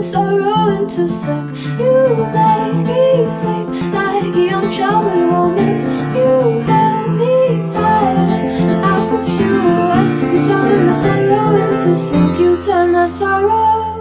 Turn sorrow into silk You make me sleep like a young child with woman. You held me tight and I push you away. You turn my sorrow into silk You turn my sorrow